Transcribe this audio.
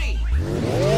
free!